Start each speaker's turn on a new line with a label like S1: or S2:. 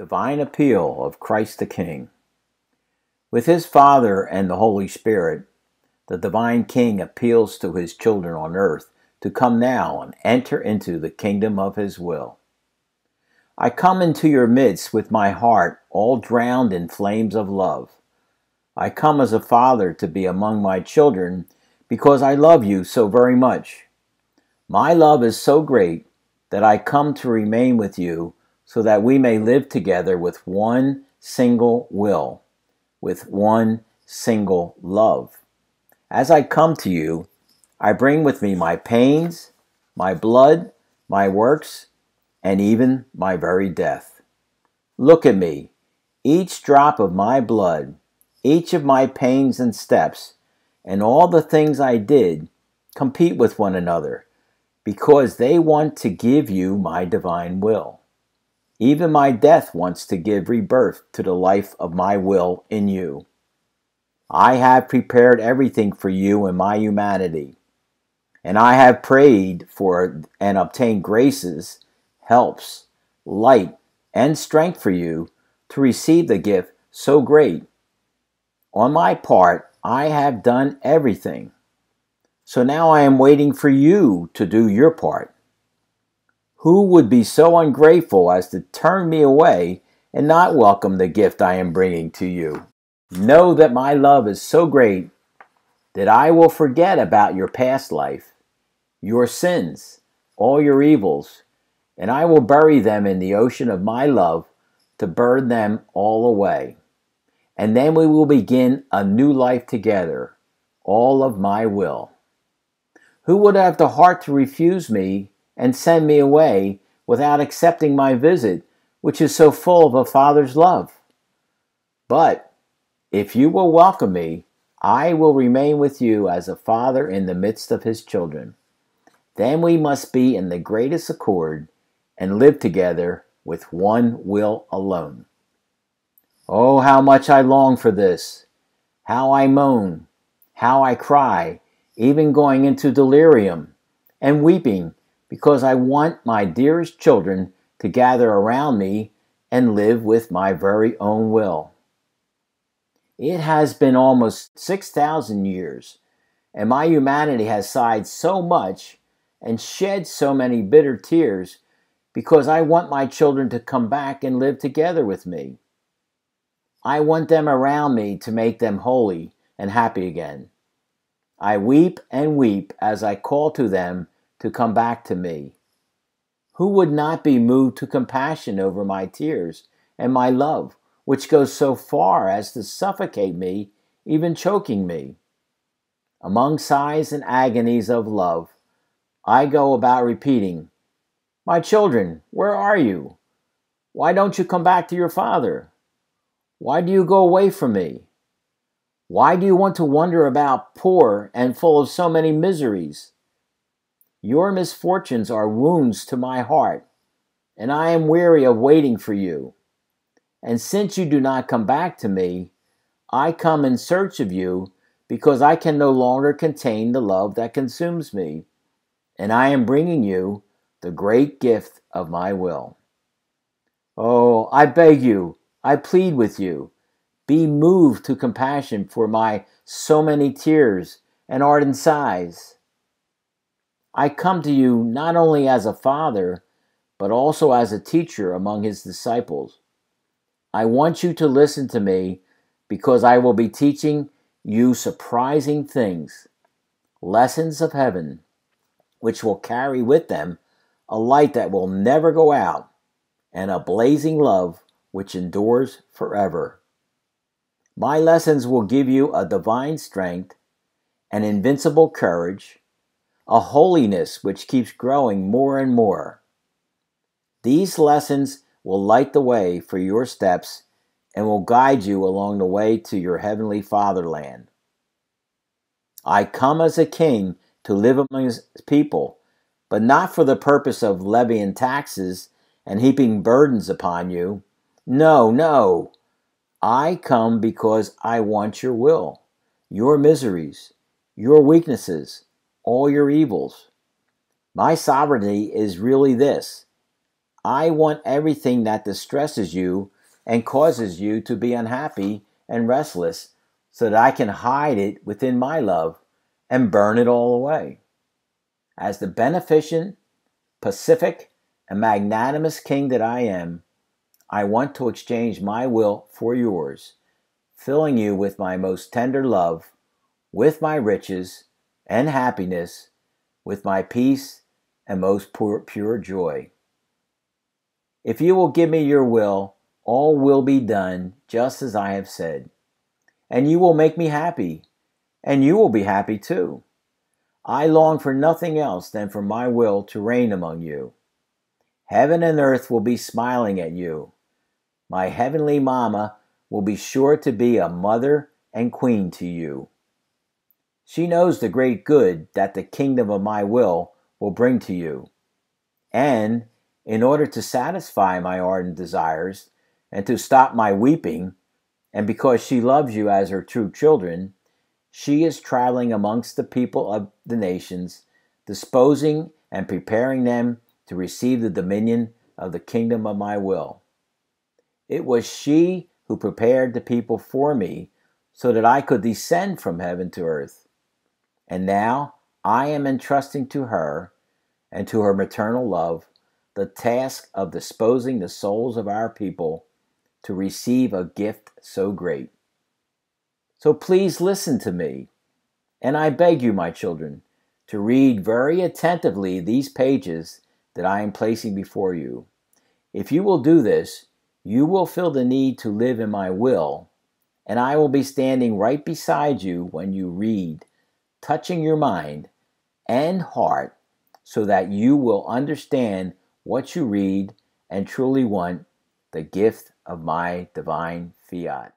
S1: Divine Appeal of Christ the King. With his Father and the Holy Spirit, the Divine King appeals to his children on earth to come now and enter into the kingdom of his will. I come into your midst with my heart all drowned in flames of love. I come as a father to be among my children because I love you so very much. My love is so great that I come to remain with you so that we may live together with one single will, with one single love. As I come to you, I bring with me my pains, my blood, my works, and even my very death. Look at me. Each drop of my blood, each of my pains and steps, and all the things I did compete with one another because they want to give you my divine will. Even my death wants to give rebirth to the life of my will in you. I have prepared everything for you in my humanity, and I have prayed for and obtained graces, helps, light, and strength for you to receive the gift so great. On my part, I have done everything. So now I am waiting for you to do your part. Who would be so ungrateful as to turn me away and not welcome the gift I am bringing to you? Know that my love is so great that I will forget about your past life, your sins, all your evils, and I will bury them in the ocean of my love to burn them all away. And then we will begin a new life together, all of my will. Who would have the heart to refuse me and send me away without accepting my visit, which is so full of a father's love. But if you will welcome me, I will remain with you as a father in the midst of his children. Then we must be in the greatest accord and live together with one will alone. Oh, how much I long for this! How I moan, how I cry, even going into delirium and weeping because I want my dearest children to gather around me and live with my very own will. It has been almost 6,000 years, and my humanity has sighed so much and shed so many bitter tears because I want my children to come back and live together with me. I want them around me to make them holy and happy again. I weep and weep as I call to them to come back to me? Who would not be moved to compassion over my tears and my love, which goes so far as to suffocate me, even choking me? Among sighs and agonies of love, I go about repeating, My children, where are you? Why don't you come back to your father? Why do you go away from me? Why do you want to wander about poor and full of so many miseries? Your misfortunes are wounds to my heart, and I am weary of waiting for you. And since you do not come back to me, I come in search of you because I can no longer contain the love that consumes me, and I am bringing you the great gift of my will. Oh, I beg you, I plead with you, be moved to compassion for my so many tears and ardent sighs. I come to you not only as a father, but also as a teacher among his disciples. I want you to listen to me because I will be teaching you surprising things, lessons of heaven, which will carry with them a light that will never go out and a blazing love which endures forever. My lessons will give you a divine strength, an invincible courage, a holiness which keeps growing more and more. These lessons will light the way for your steps and will guide you along the way to your heavenly fatherland. I come as a king to live among his people, but not for the purpose of levying taxes and heaping burdens upon you. No, no. I come because I want your will, your miseries, your weaknesses, all your evils. My sovereignty is really this I want everything that distresses you and causes you to be unhappy and restless so that I can hide it within my love and burn it all away. As the beneficent, pacific, and magnanimous king that I am, I want to exchange my will for yours, filling you with my most tender love, with my riches and happiness, with my peace and most pure, pure joy. If you will give me your will, all will be done just as I have said. And you will make me happy, and you will be happy too. I long for nothing else than for my will to reign among you. Heaven and earth will be smiling at you. My heavenly mamma will be sure to be a mother and queen to you. She knows the great good that the kingdom of my will will bring to you. And in order to satisfy my ardent desires and to stop my weeping, and because she loves you as her true children, she is traveling amongst the people of the nations, disposing and preparing them to receive the dominion of the kingdom of my will. It was she who prepared the people for me so that I could descend from heaven to earth. And now I am entrusting to her and to her maternal love the task of disposing the souls of our people to receive a gift so great. So please listen to me, and I beg you, my children, to read very attentively these pages that I am placing before you. If you will do this, you will feel the need to live in my will, and I will be standing right beside you when you read, touching your mind and heart so that you will understand what you read and truly want the gift of my divine fiat.